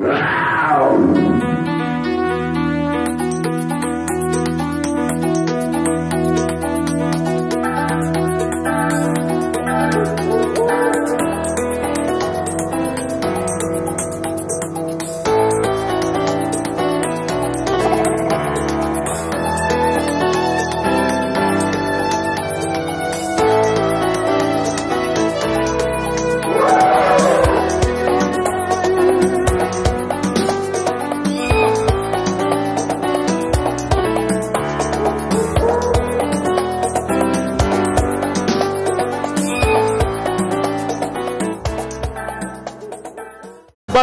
Wow!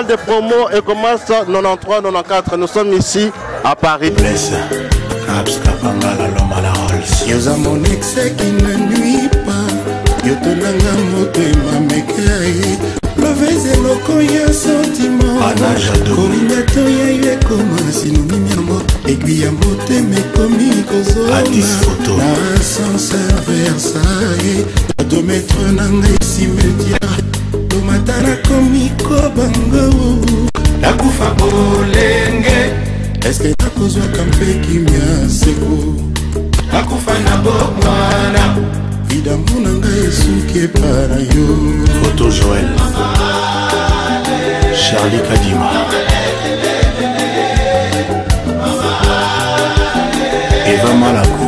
De promo et commence 93-94. Nous sommes ici à Paris. yoza mon exe qui ne nuit pas. Yotonanga motema mekai lovese eloko ya sentiment. Kolinga to ya yo ekoma sinonimi yango egui ya motema ekomi kozona na ascenseur versailles odometre na ngai cimetiare tomata nakomi kobango. Nakufa bolenge. Eske nakozwaka mpe kimia seko? Nakufa na bomwana. Vidamu na ngai esuki epa na yo. Foto joel charli kadima. Eva malako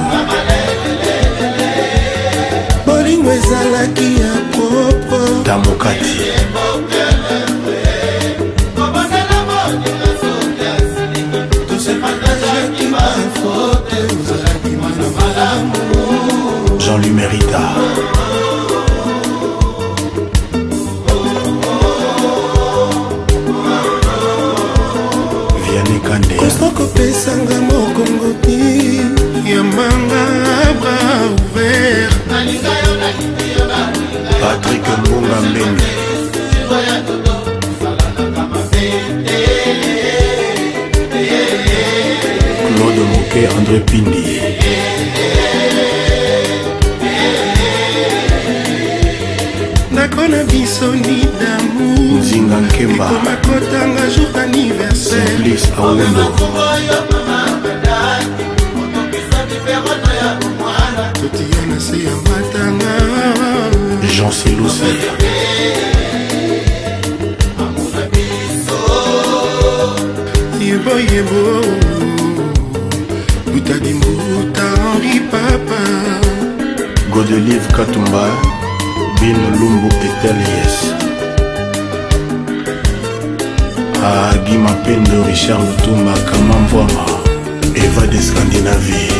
bolingo ezalaki ya propre damokati Jean-Louis Mérida Vianney Kande kosto kopesanga mokongo te ya manga bra ouvert. Patrick Mbunga Mbembe. Claude Moquet André Pindi na biso ni damour Nzinga Nkemba ekomakotanga jour anniversaire Simplice Awundo totiya na se ya matanga Jean Selousi yeboyebo butadi mbuta henri papa. Godelive Katumba Bin Lumbu Etelies Agi Mapendo Richard Lutumba Kamamvwama Eva de Scandinavie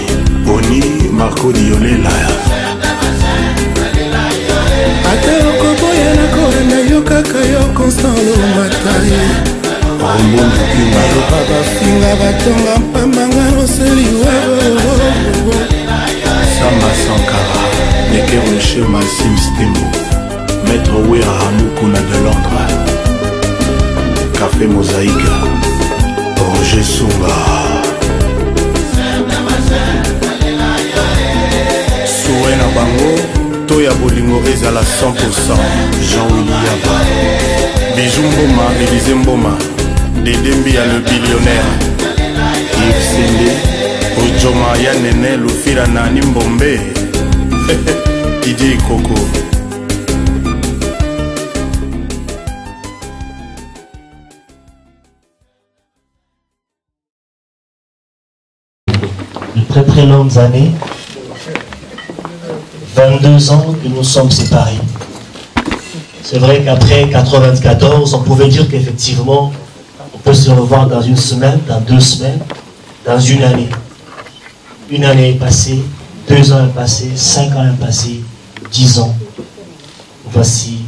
Boni Marco Diolela. Ata okoboya nakolanda yo kaka yo constant lomata ye Rombondu Kimba baloba bafinga batonga mpambanga oseliwa Samba Sankara Nekero Shema Sim Stembo Maître Wera Hamukuna de Londres Café Mosaïque Roger Sunga Soué na bango to ya bolingo ezala 100% Jean-Willy Yaba. Bijou Mboma Élisée Mboma. Dedembi ya le billionnaire. Yves Sende ojoma ya nene nani mbombe koko de très très longues années, 22 ans que nous sommes séparés. C'est vrai qu'après 94, on pouvait dire qu'effectivement, on peut se revoir dans une semaine, dans deux semaines, dans une année. Une année est passée, deux ans est passé, cinq ans est passé, dix ans. Voici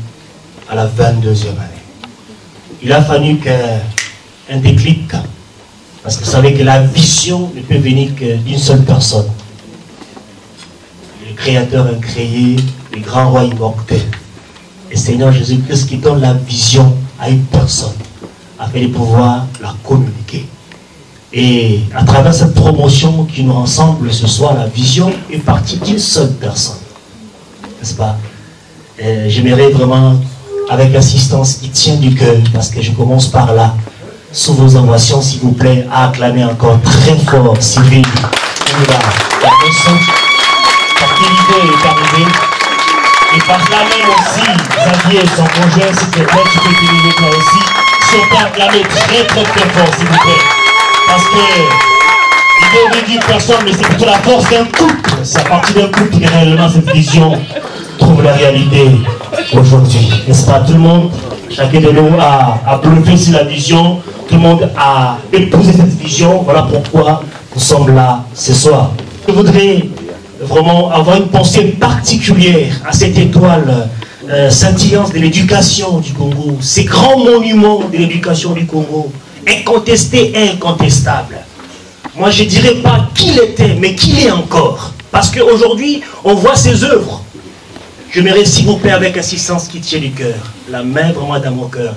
à la 22e année. Il a fallu qu'un déclic, parce que vous savez que la vision ne peut venir que d'une seule personne. Le Créateur a créé le grand roi immortel. Et Seigneur Jésus-Christ qui donne la vision à une personne afin de pouvoir la communiquer. Et à travers cette promotion qui nous rassemble ce soir, la vision est partie d'une seule personne. N'est-ce pas? Euh, J'aimerais vraiment, avec l'assistance qui tient du cœur, parce que je commence par là, sous vos invocations, s'il vous plaît, à acclamer encore très fort Sylvie Oula. Sa qualité est arrivée. Et par là même aussi, Xavier, son conjoint, s'il te plaît, tu peux utiliser toi aussi. Si on peut acclamer très très très fort, s'il vous plaît. Parce que il ne dit personne, mais c'est plutôt la force d'un couple. C'est à partir d'un couple que réellement cette vision trouve la réalité aujourd'hui. N'est-ce pas Tout le monde, chacun de nous a, a bluffé sur la vision. Tout le monde a épousé cette vision. Voilà pourquoi nous sommes là ce soir. Je voudrais vraiment avoir une pensée particulière à cette étoile euh, scintillante de l'éducation du Congo, ces grands monuments de l'éducation du Congo, incontestés et incontestables. Moi, je ne dirais pas qu'il était, mais qu'il est encore. Parce qu'aujourd'hui, on voit ses œuvres. Je mérite, s'il vous plaît, avec assistance qui tient du cœur, la main vraiment dans mon cœur,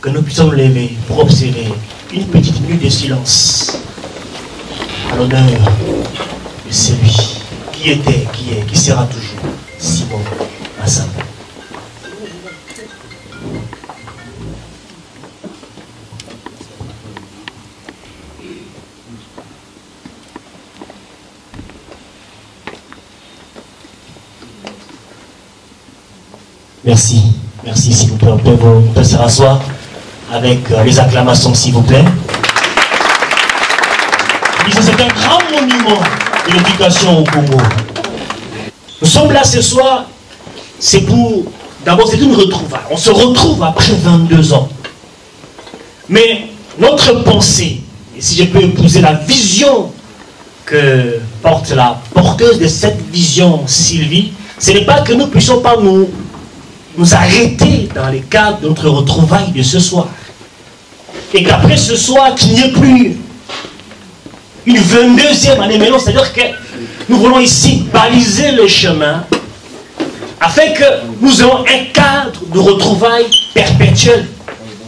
que nous puissions lever pour observer une petite minute de silence à l'honneur de celui qui était, qui est, qui sera toujours Simon Massamba. Merci, merci s'il vous plaît. On peut, vous, se rasseoir avec euh, les acclamations s'il vous plaît. C'est un grand monument de l'éducation au Congo. Nous sommes là ce soir, c'est pour, d'abord c'est une retrouvaille. On se retrouve après 22 ans. Mais notre pensée, et si je peux épouser la vision que porte la porteuse de cette vision, Sylvie, ce n'est pas que nous ne puissions pas nous, nous arrêter dans les cadre de notre retrouvaille de ce soir. Et qu'après ce soir, qu'il n'y ait plus une 22e année. Mais non, c'est-à-dire que nous voulons ici baliser le chemin afin que nous ayons un cadre de retrouvailles perpétuel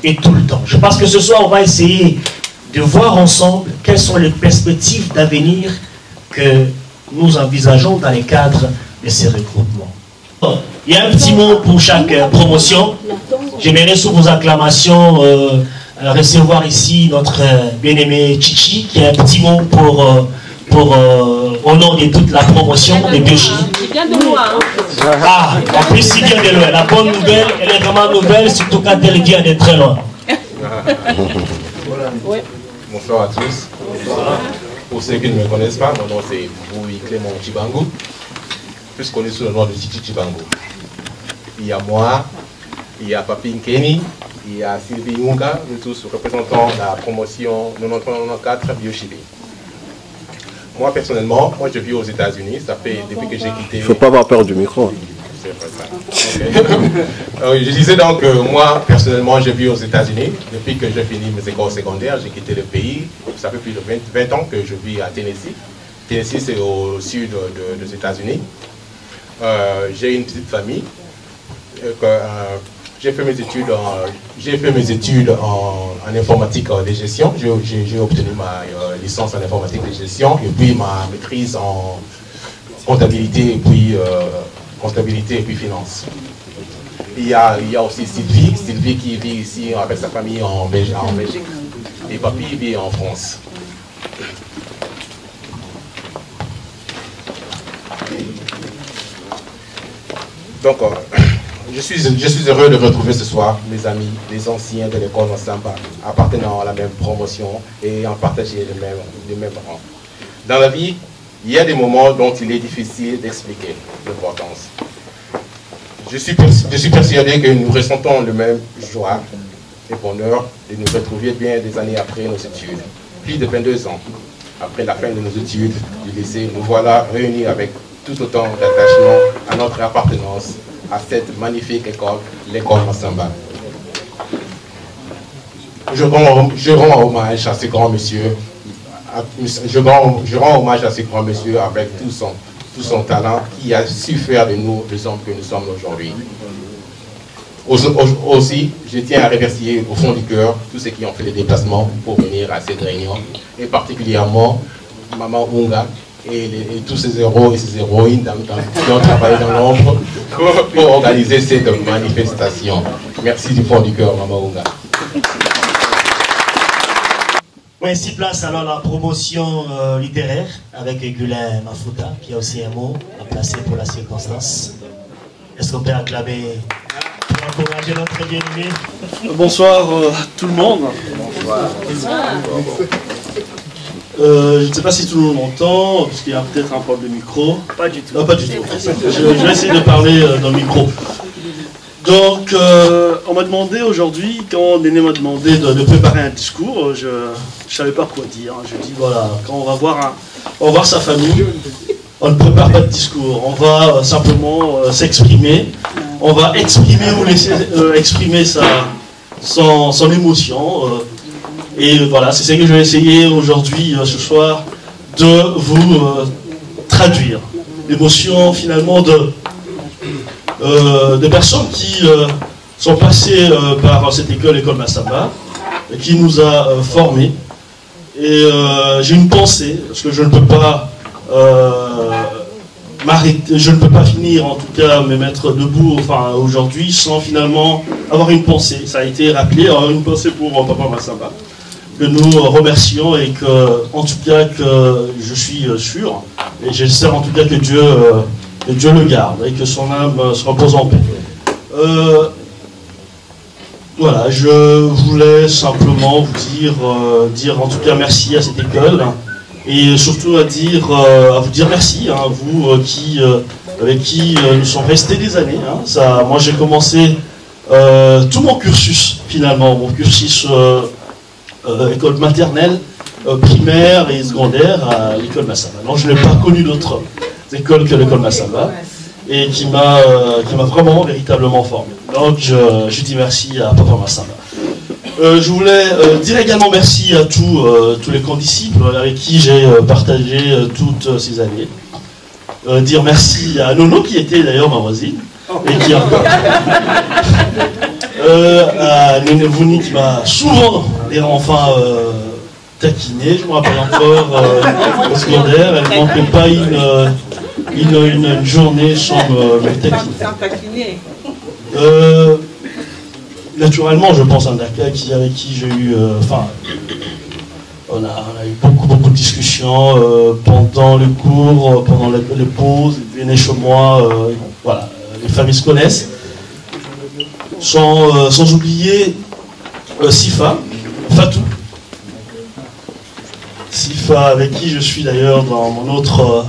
et tout le temps. Je pense que ce soir, on va essayer de voir ensemble quelles sont les perspectives d'avenir que nous envisageons dans les cadres de ces regroupements. Il y a un petit mot pour chaque promotion. J'aimerais sous vos acclamations euh, recevoir ici notre euh, bien-aimé Chichi qui a un petit mot pour, euh, pour au nom de toute la promotion de moi. Hein. Ah, en plus il vient de loin. La bonne nouvelle, elle est vraiment nouvelle, surtout quand elle vient de très loin. Bonsoir à tous. Pour ceux qui ne me connaissent pas, mon nom c'est Boui Clément Chibango, plus connu sous le nom de Chichi Chibango. Il y a moi, il y a Papi Nkeni, il y a Sylvie Ngunga, nous tous représentons la promotion 93-94 Biochimie. Moi personnellement, moi je vis aux États-Unis, ça fait depuis que j'ai quitté. Il ne faut pas avoir peur du micro. Euh, je disais donc que moi, personnellement, je vis aux États-Unis. Depuis que j'ai fini mes écoles secondaires, j'ai quitté le pays. Ça fait plus de 20, 20 ans que je vis à Tennessee. Tennessee, c'est au sud de- de- des États-Unis. Euh, j'ai une petite famille. Euh, euh, j'ai fait mes études en, en, informatique euh, de gestion. J'ai, obtenu ma licence en informatique de gestion et puis ma maîtrise en comptabilité et puis comptabilité et puis finance. Il y, a, aussi Sylvie, Sylvie qui vit ici avec sa famille en, Belgi- en Belgique. Et papy vit en France. Donc, je, suis, heureux de retrouver ce soir mes amis, les anciens de l'école Samba, appartenant à la même promotion et en partager les mêmes, les mêmes rangs. Dans la vie, il y a des moments dont il est difficile d'expliquer l'importance. Je suis persuadé que nous ressentons le même joie et bonheur de nous retrouver bien des années après nos études. Plus de 22 ans après la fin de nos études du lycée, nous voilà réunis avec tout autant d'attachement à notre appartenance à cette magnifique école, l'école Massamba. Je rends, je rends hommage à ce grand monsieur, je rends, hommage à ce grand monsieur avec tout son, tout son talent qui a su faire de nous les hommes que nous sommes aujourd'hui. Au- au- Aussi, je tiens à remercier au fond du cœur tous ceux qui ont fait les déplacements pour venir à cette réunion, et particulièrement Maman Unga et, les- et tous ces héros et ces héroïnes dans- dans- qui ont travaillé dans l'ombre pour, pour organiser cette manifestation. Merci du fond du cœur, Maman Unga. ainsi place alors la promotion euh, littéraire avec Gulin Mafuta, qui a aussi un mot à placer pour la circonstance. Est-ce qu'on peut acclamer pour encourager notre bien-aimé? Bonsoir euh, tout le monde. Euh, je ne sais pas si tout le monde m'entend, parce qu'il y a peut-être un problème de micro. Pas du tout. Non, pas du tout. Je, je vais essayer de parler euh, dans le micro. Donc, euh, on m'a demandé aujourd'hui, quand Néné m'a demandé de, de préparer un discours, je ne savais pas quoi dire. Je dis voilà, quand on va voir, un- on va voir sa famille, on ne prépare pas de discours. On va simplement s'exprimer. On va exprimer ou laisser exprimer sa, son, son émotion. Et voilà, c'est ce que je vais essayer aujourd'hui, euh, ce soir, de vous euh, traduire. L'émotion finalement de, euh, de personnes qui sont passées par cette école, l'école Massamba, qui nous a formés. Et j'ai une pensée, parce que je ne peux pas je ne peux pas finir en tout cas me mettre debout enfin, aujourd'hui sans finalement avoir une pensée. Ça a été rappelé, une pensée pour Papa Massamba que nous remercions et que, en tout cas, que je suis euh, sûr, et j'espère en tout cas que Dieu, euh, que Dieu le garde et que son âme euh, se repose en paix. Euh, voilà, je voulais simplement vous dire, euh, dire en tout cas merci à cette école et surtout à dire, euh, à vous dire merci, hein, vous euh, qui, euh, avec qui euh, nous sommes restés des années. hein. ça, moi, j'ai commencé euh, tout mon cursus finalement, mon cursus euh, euh, école maternelle, euh, primaire et secondaire à l'école Massamba. Non, je n'ai pas connu d'autres écoles que l'école Massamba et qui m'a euh, qui m'a vraiment véritablement formé. Donc je, je dis merci à Papa Massamba. Euh, je voulais euh, dire également merci à tous, euh, tous les condisciples avec qui j'ai euh, partagé euh, toutes euh, ces années. Euh, dire merci à Nono qui était d'ailleurs ma voisine et qui a euh, à qui m'a souvent et enfin euh, taquiné, je me rappelle encore euh, au secondaire, elle ne manquait pas une, euh, une, une- une journée sans me, me taquiner. Euh, naturellement, je pense à qui, avec qui j'ai eu, enfin, on a, on a eu beaucoup, beaucoup de discussions euh, pendant le cours, pendant les, les pauses, il venait chez moi, euh, voilà, les familles se connaissent. Sans, euh, sans oublier euh, Sifa, Fatou. Sifa, avec qui je suis d'ailleurs dans mon autre,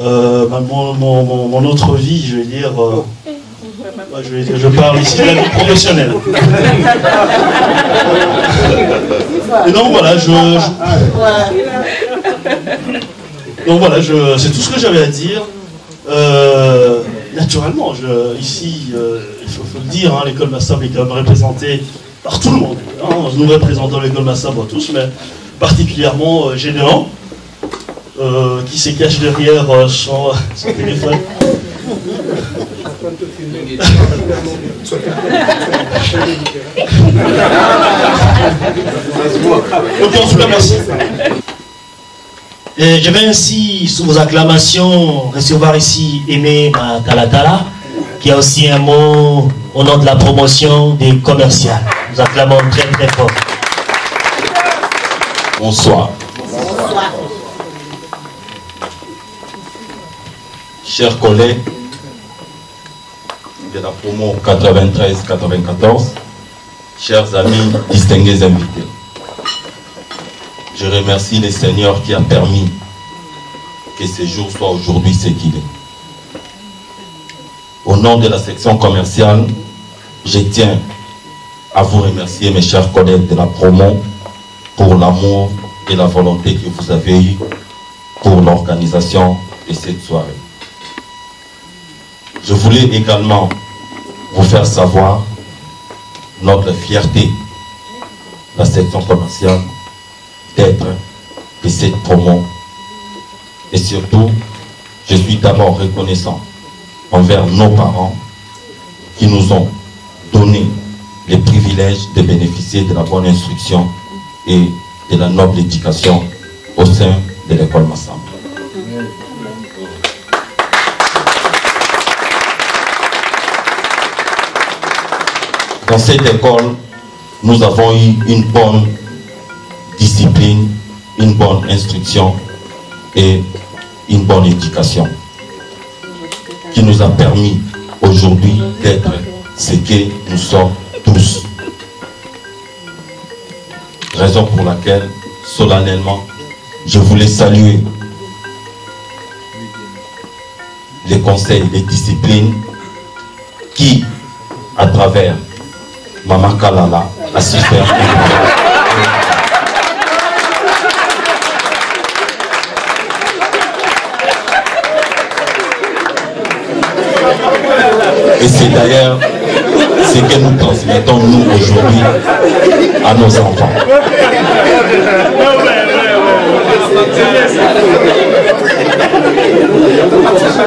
euh, ma- mon, mon- mon- mon autre vie, je vais dire. euh, ouais, je, vais dire- je parle ici de la vie professionnelle. Et donc voilà, je, je- donc voilà, je, c'est tout ce que j'avais à dire. Euh, naturellement, je, ici, faut, faut le dire, hein, l'école Massab est quand même représentée par tout le monde. hein. nous représentons l'école Massab tous, mais particulièrement euh, euh, qui se cache derrière euh, son, son téléphone. Merci. Et je vais ainsi, sous vos acclamations, recevoir ici Aimé Talatala, qui a aussi un mot au nom de la promotion des commerciales. Nous acclamons très très fort. Bonsoir. Chers collègues de la promo 93-94, chers amis, distingués invités, je remercie le Seigneur qui a permis que ce jour soit aujourd'hui ce qu'il est. Au nom de la section commerciale, je tiens à vous remercier, mes chers collègues de la promo, pour l'amour et la volonté que vous avez eue pour l'organisation de cette soirée. Je voulais également vous faire savoir notre fierté, la section commerciale, d'être de cette promo. Et surtout, je suis d'abord reconnaissant envers nos parents qui nous ont donné le privilège de bénéficier de la bonne instruction et de la noble éducation au sein de l'école Massamba. Dans cette école, nous avons eu une bonne discipline, une bonne instruction et une bonne éducation qui nous a permis aujourd'hui d'être ce que nous sommes tous. Raison pour laquelle, solennellement, je voulais saluer les conseils, les disciplines qui, à travers Mama Kalala, a Et c'est d'ailleurs ce que nous transmettons, nous, aujourd'hui, à nos enfants.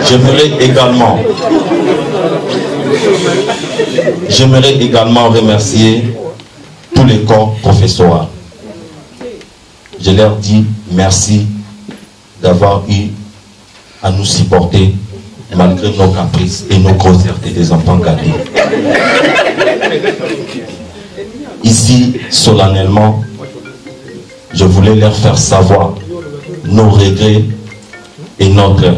J'aimerais également, j'aimerais également remercier tous les corps professoral. Je leur dis merci d'avoir eu à nous supporter malgré nos caprices et nos grossièretés des enfants gâtés. Ici, solennellement, je voulais leur faire savoir nos regrets et notre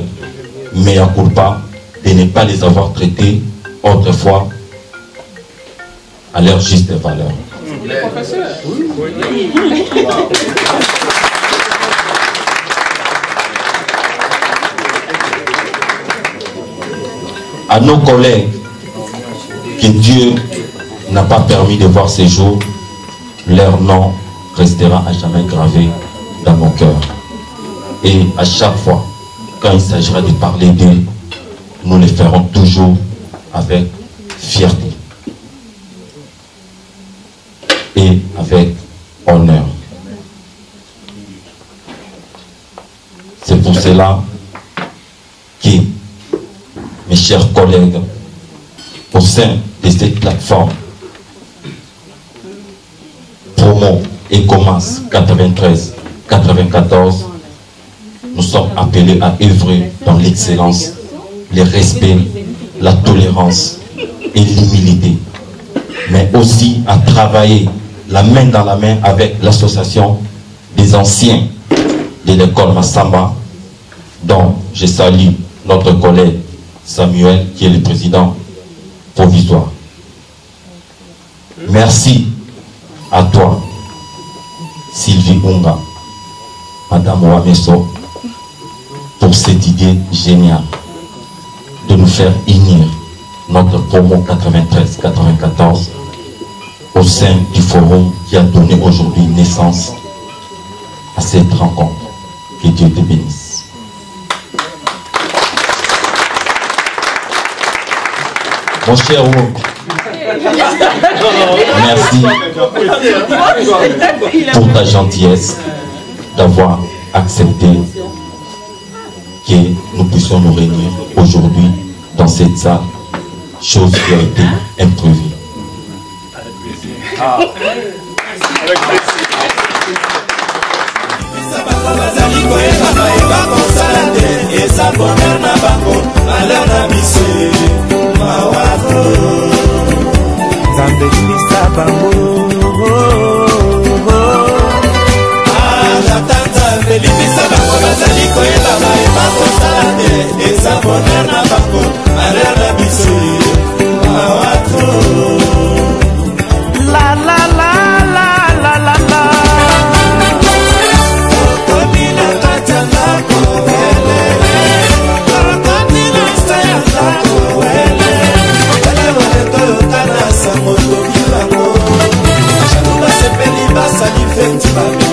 mea culpa de ne pas les avoir traités autrefois à leur juste valeur. À nos collègues que Dieu n'a pas permis de voir ces jours, leur nom restera à jamais gravé dans mon cœur. Et à chaque fois, quand il s'agira de parler d'eux, nous le ferons toujours avec fierté et avec honneur. C'est pour cela que, chers collègues, au sein de cette plateforme, promo et commence 93-94, nous sommes appelés à œuvrer dans l'excellence, le respect, la tolérance et l'humilité, mais aussi à travailler la main dans la main avec l'association des anciens de l'école Massamba, dont je salue notre collègue Samuel, qui est le président provisoire. Merci à toi, Sylvie Unga, Madame Wameso, pour cette idée géniale de nous faire unir notre promo 93-94 au sein du forum qui a donné aujourd'hui naissance à cette rencontre. Que Dieu te bénisse. Mon cher Wu, merci pour ta gentillesse d'avoir accepté que nous puissions nous réunir aujourd'hui dans cette salle, chose qui a été imprévue. mayeba mama wako nzambe ebisa bango. Ata nzambe libisa bango bazali koyeba bayeba kosala te eza boner na bango aler na biso. Mama wako passa de frente pra mim.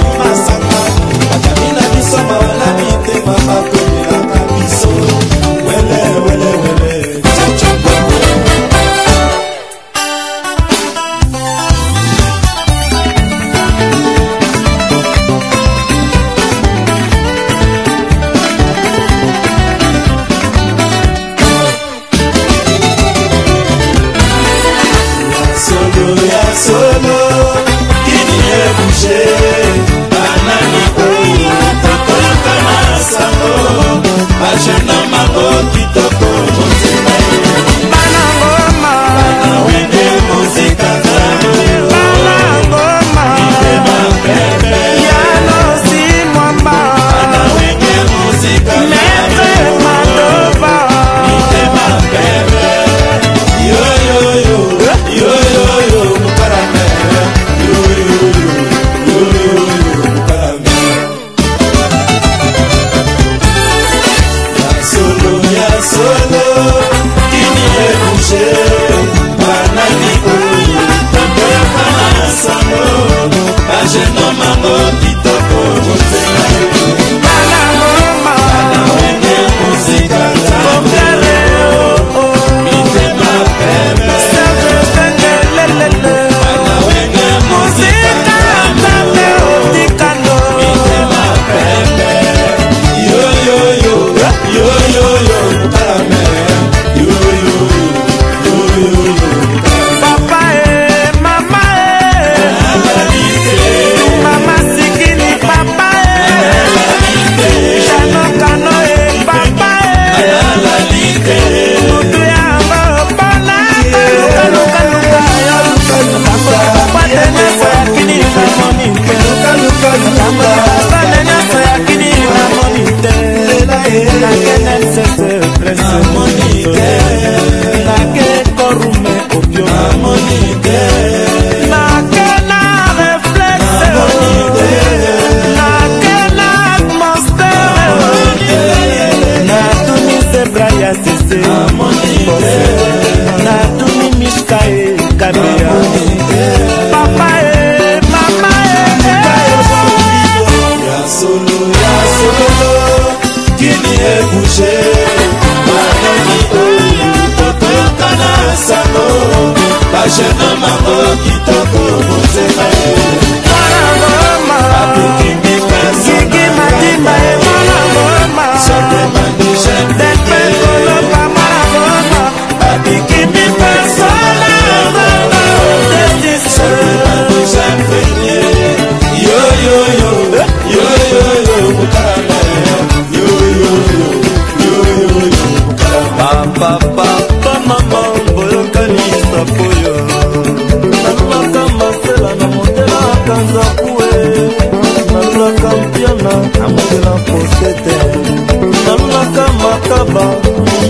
makaba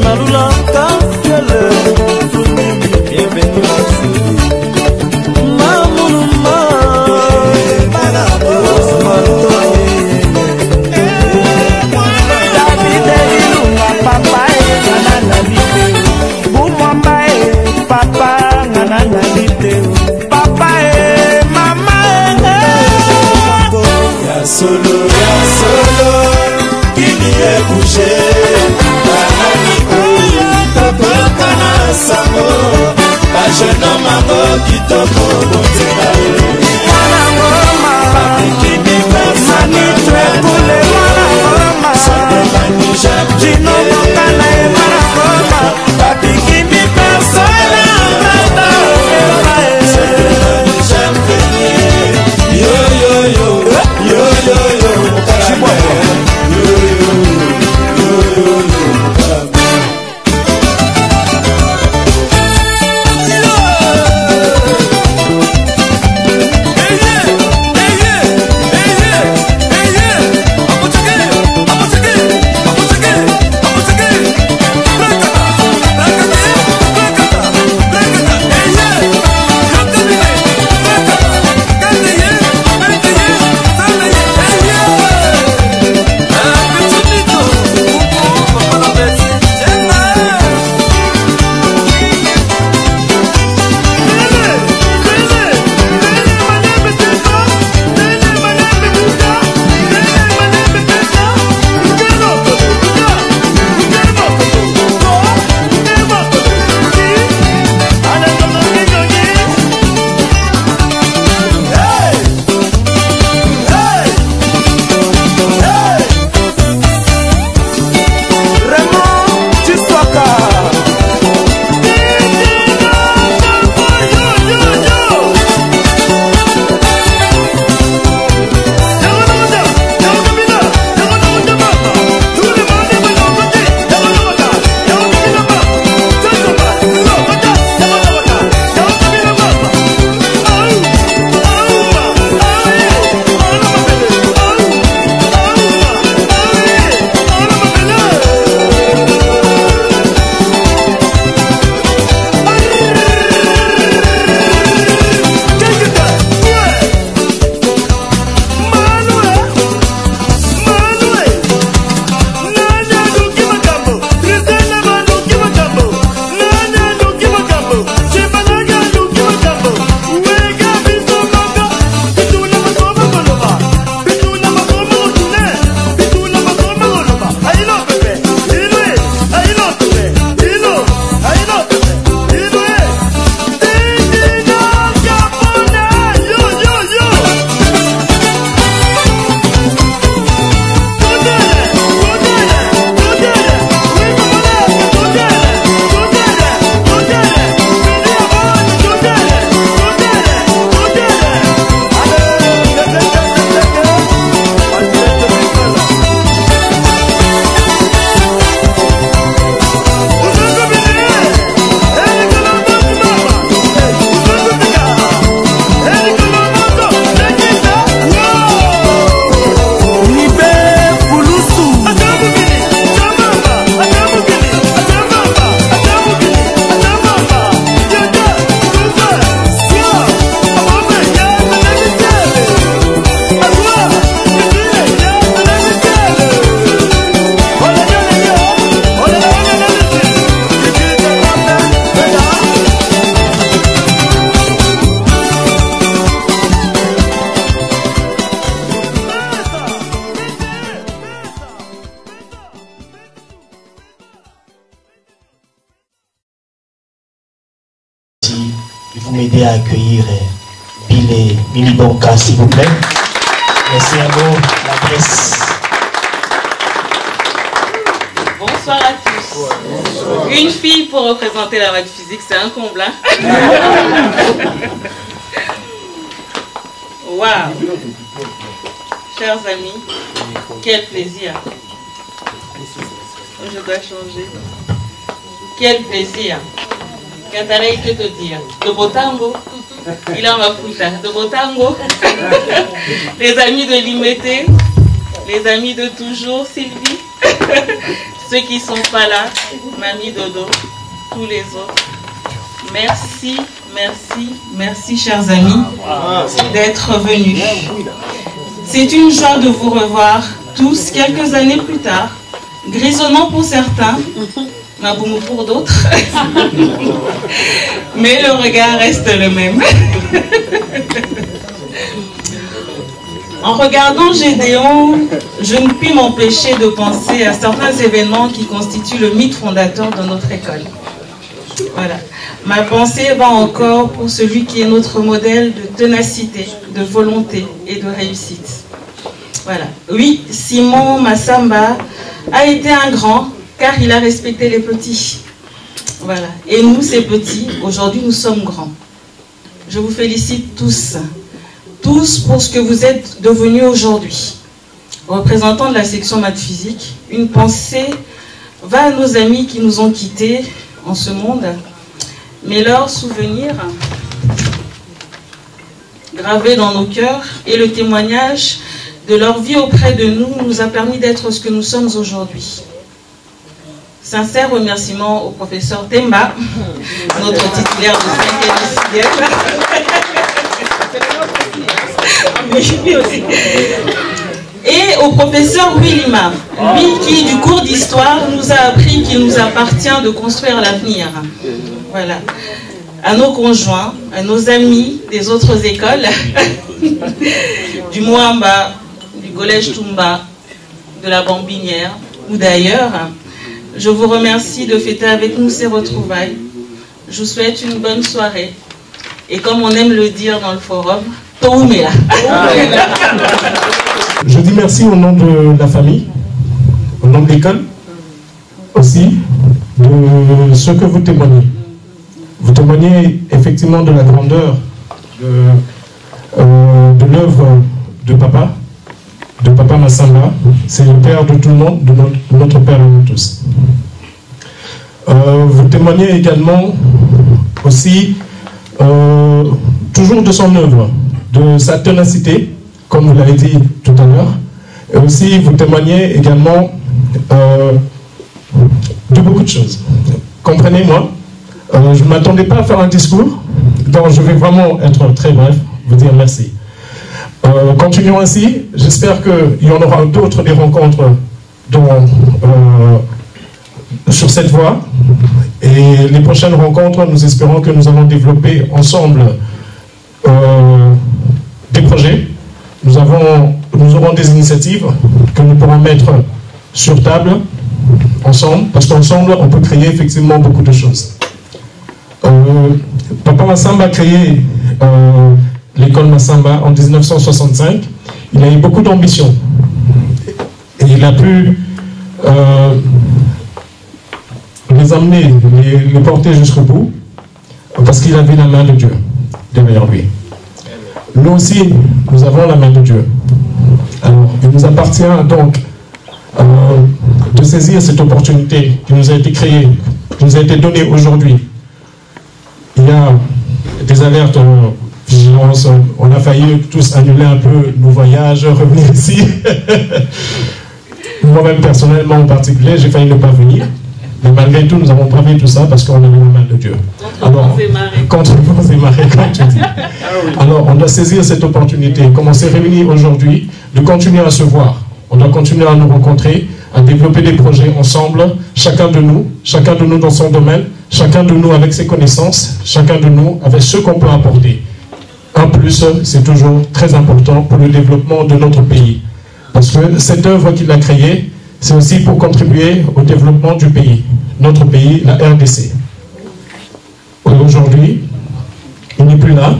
nalula kafiele sunimi bienvenu masu mamunuma osmartoye davide lilunga papa engana na libe bumwamba e papa ngana na libe papa e mama ene ya solo ya solo kini ebuje sango bajenome ango kitoko botela mwanangomamanitre kulemwanangoma sadelani jacque jinokoka na emanangoma Katara, que te dire De Botango, il en va foutre. De Botango, les amis de Limété, les amis de toujours, Sylvie, ceux qui sont pas là, Mamie Dodo, tous les autres. Merci, merci, merci, chers amis, d'être venus. C'est une joie de vous revoir tous quelques années plus tard, grisonnant pour certains, Maboumou pour d'autres, mais le regard reste le même. En regardant Gédéon, je ne puis m'empêcher de penser à certains événements qui constituent le mythe fondateur de notre école. Voilà. Ma pensée va encore pour celui qui est notre modèle de ténacité, de volonté et de réussite. Voilà. Oui, Simon Massamba a été un grand car il a respecté les petits. Voilà. Et nous, ces petits, aujourd'hui, nous sommes grands. Je vous félicite tous tous pour ce que vous êtes devenus aujourd'hui. Représentant de la section maths physique, une pensée va à nos amis qui nous ont quittés en ce monde, mais leurs souvenirs gravés dans nos cœurs et le témoignage de leur vie auprès de nous nous a permis d'être ce que nous sommes aujourd'hui. Sincère remerciement au professeur Temba, notre titulaire de 5e et au professeur Willima, lui qui du cours d'histoire nous a appris qu'il nous appartient de construire l'avenir. Voilà. À nos conjoints, à nos amis des autres écoles, du Moamba, du Collège Tumba, de la Bambinière ou d'ailleurs, je vous remercie de fêter avec nous ces retrouvailles. Je vous souhaite une bonne soirée. Et comme on aime le dire dans le forum, je dis merci au nom de la famille, au nom de l'école, aussi de ce que vous témoignez. Vous témoignez effectivement de la grandeur de, euh, l'œuvre de papa, de papa Massamba. C'est le père de tout le monde, de notre, père de nous tous. Euh, vous témoignez également aussi euh, toujours de son œuvre de sa ténacité, comme vous l'avez dit tout à l'heure. Et aussi, vous témoignez également euh, de beaucoup de choses. Comprenez-moi, je ne m'attendais pas à faire un discours, donc je vais vraiment être très bref, vous dire merci. Euh, continuons ainsi. J'espère qu'il y en aura d'autres des rencontres sur cette voie. Et les prochaines rencontres, nous espérons que nous allons développer ensemble des projets. Nous, aurons des initiatives que nous pourrons mettre sur table ensemble, parce qu'ensemble, on peut créer effectivement beaucoup de choses. Euh, Papa Massamba a créé euh, l'école Massamba en 1965. Il a eu beaucoup d'ambition. Et il a pu euh, les amener, les, porter jusqu'au bout, parce qu'il avait la main de Dieu derrière lui. Nous aussi, nous avons la main de Dieu. Alors, il nous appartient donc euh, de saisir cette opportunité qui nous a été créée, qui nous a été donnée aujourd'hui. Il y a des alertes vigilance, on a failli tous annuler un peu nos voyages, revenir ici. Moi-même personnellement en particulier, j'ai failli ne pas venir. Mais malgré tout, nous avons bravé tout ça parce qu'on avait la main de Dieu. Alors, contre vents et marées, comme tu dis. Alors, on doit saisir cette opportunité, comme on s'est réunis aujourd'hui, de continuer à se voir. On doit continuer à nous rencontrer, à développer des projets ensemble, chacun de nous, chacun de nous dans son domaine, chacun de nous avec ses connaissances, chacun de nous avec ce qu'on peut apporter. Plus, c'est toujours très important pour le développement de notre pays. Parce que cette œuvre qu'il a créée, c'est aussi pour contribuer au développement du pays, notre pays, la RDC. Aujourd'hui, il n'est plus là.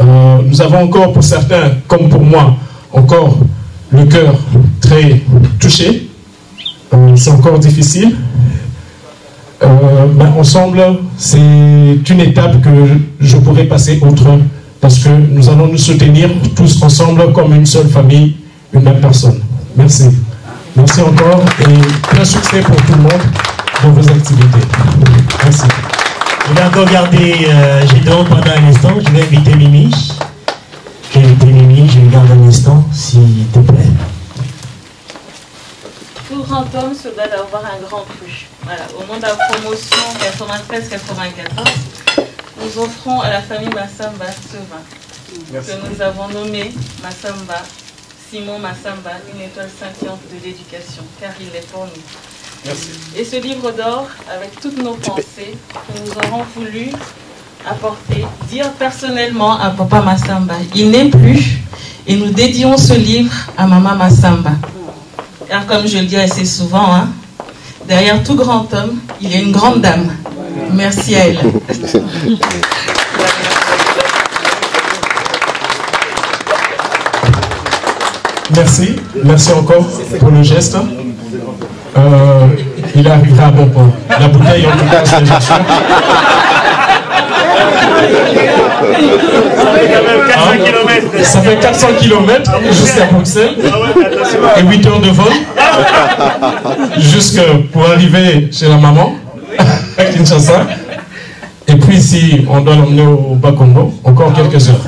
Euh, nous avons encore, pour certains, comme pour moi, encore le cœur très touché. Euh, c'est encore difficile. Euh, mais ensemble, c'est une étape que je pourrais passer autre parce que nous allons nous soutenir tous ensemble comme une seule famille, une même personne. Merci. Merci encore et plein succès pour tout le monde dans vos activités. Merci. On va encore garder euh, Gédon pendant un instant. Je vais inviter Mimi. Je vais inviter Mimi, je vais garder un instant, s'il te plaît. Pour grand homme se doit d'avoir un grand cru. Voilà, au moment de la promotion 93-94, nous offrons à la famille Massamba ce vin Merci. que nous avons nommé Massamba, Simon Massamba, une étoile scintillante de l'éducation, car il est pour nous. Merci. Et ce livre d'or, avec toutes nos pensées, que nous aurons voulu apporter, dire personnellement à Papa Massamba, il n'est plus, et nous dédions ce livre à Maman Massamba. Car comme je le dis assez souvent, hein, derrière tout grand homme, il y a une grande dame. Merci à elle. Merci, merci encore pour le geste. Euh, il arrivera à bon port. La bouteille, en tout cas, c'est. Ah, Ça fait 400 km jusqu'à Bruxelles et 8 heures de vol jusque pour arriver chez la maman à Kinshasa. Et puis ici, on doit l'emmener au Bakongo, encore quelques heures.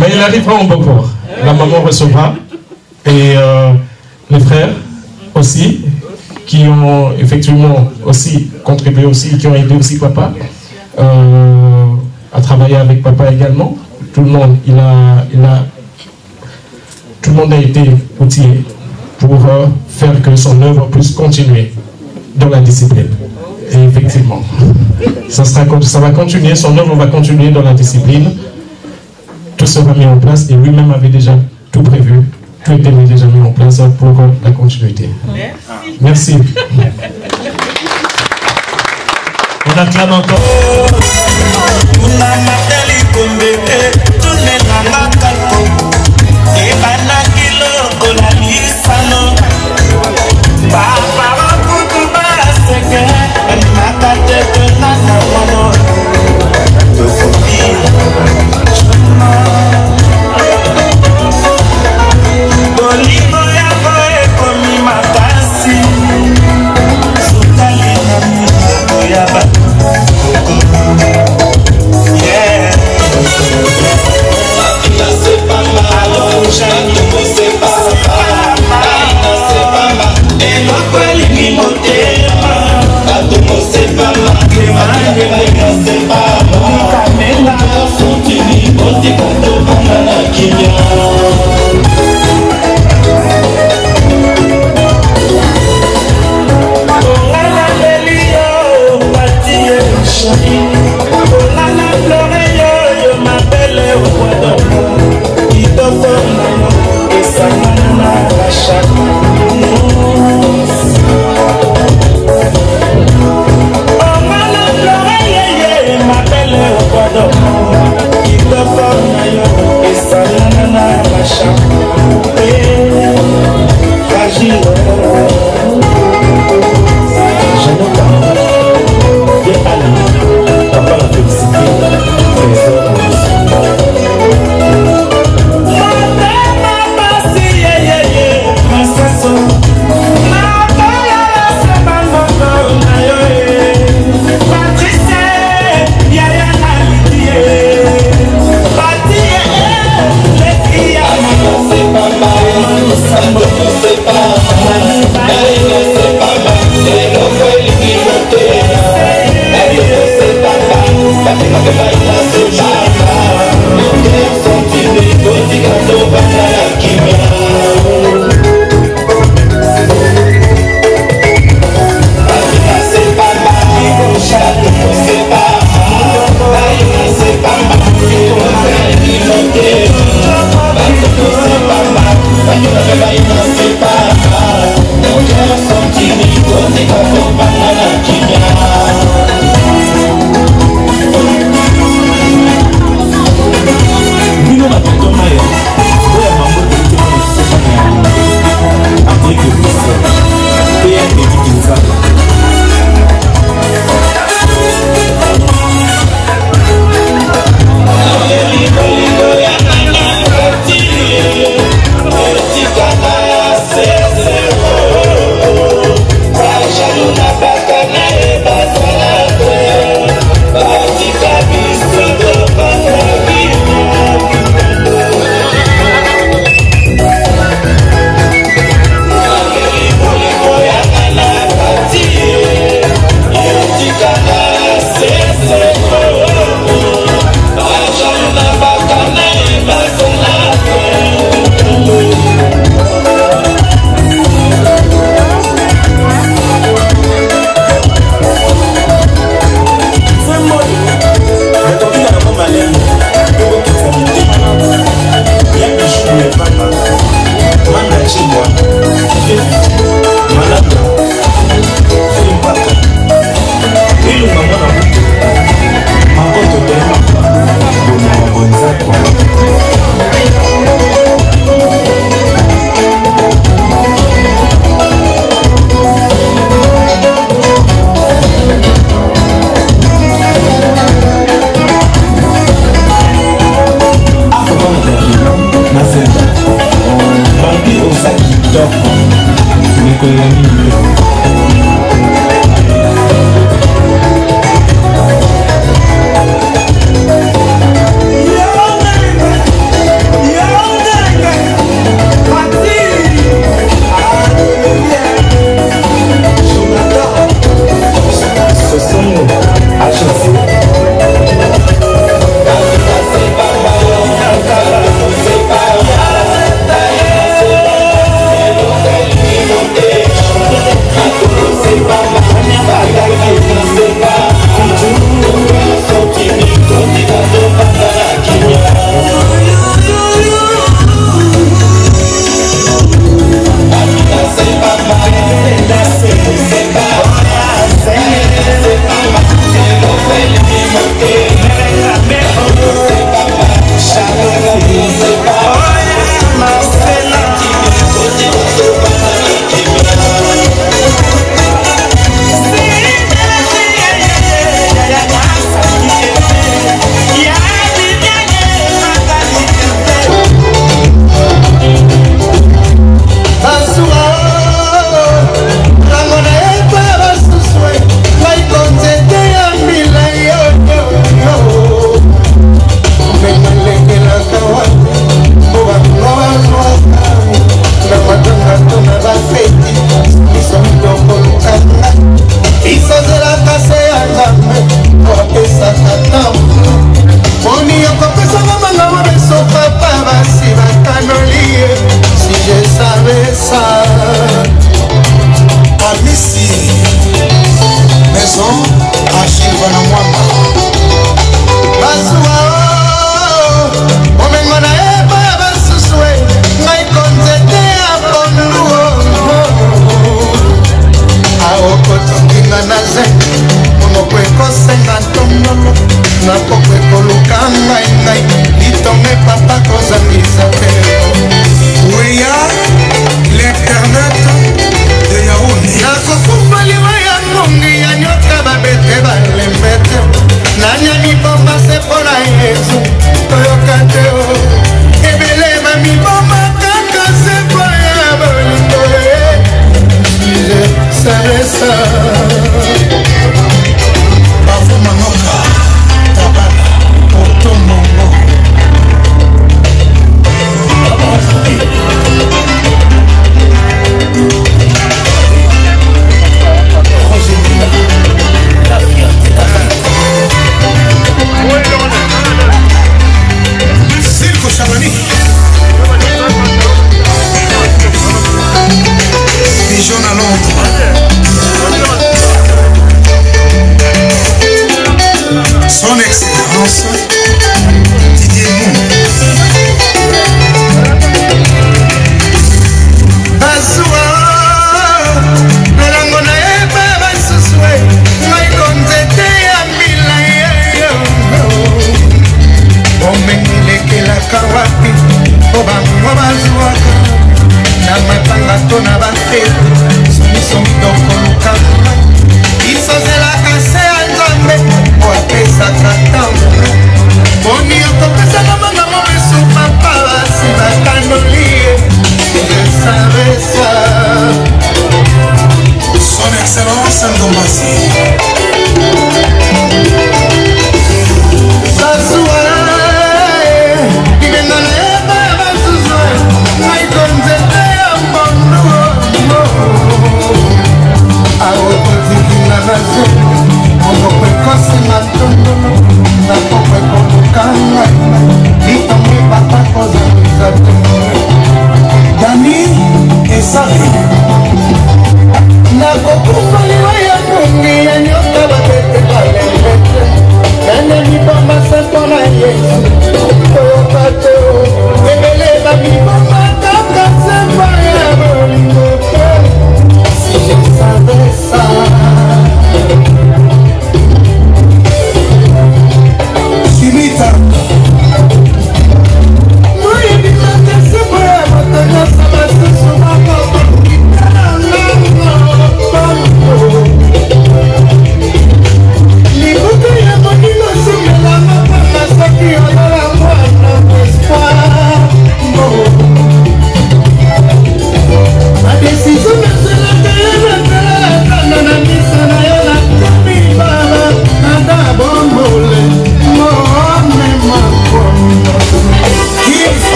Mais il arrivera en bon port. La maman recevra et euh, les frères aussi qui ont effectivement aussi contribué aussi, qui ont aidé aussi papa euh, à travailler avec papa également. Tout le monde, il a, tout le monde a été outillé pour euh, faire que son œuvre puisse continuer dans la discipline. Et effectivement, ça, va continuer, son œuvre va continuer dans la discipline. Tout sera mis en place et lui-même avait déjà tout prévu. Tout était déjà mis en place pour la continuité. Merci. On acclame encore. na tete nana wana tokoki bolingo yango ekomi makasi. Sukali na minoko ya bato eloko elingi motema. Sipa, Sipa, Sipa, Sipa, Sipa,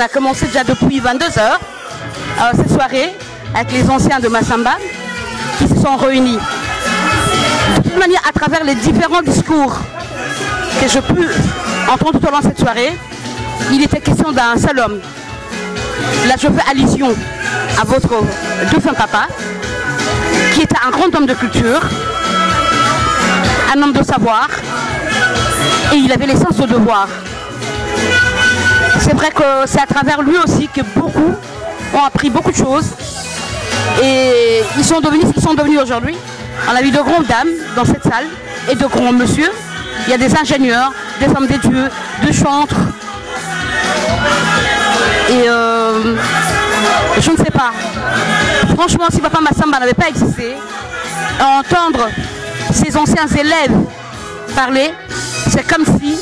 on a commencé déjà depuis 22h cette soirée avec les anciens de Massamba qui se sont réunis. De toute manière, à travers les différents discours que je peux entendre tout au long de cette soirée, il était question d'un seul homme. Là, je fais allusion à votre défunt papa, qui était un grand homme de culture, un homme de savoir, et il avait l'essence de devoir. C'est vrai que c'est à travers lui aussi que beaucoup ont appris beaucoup de choses et ils sont devenus ce qu'ils sont devenus aujourd'hui. On a vu de grandes dames dans cette salle et de grands monsieur. Il y a des ingénieurs, des hommes des dieux, de chantres. Et euh, je ne sais pas. Franchement, si Papa Massamba n'avait pas existé, entendre ses anciens élèves parler, c'est comme si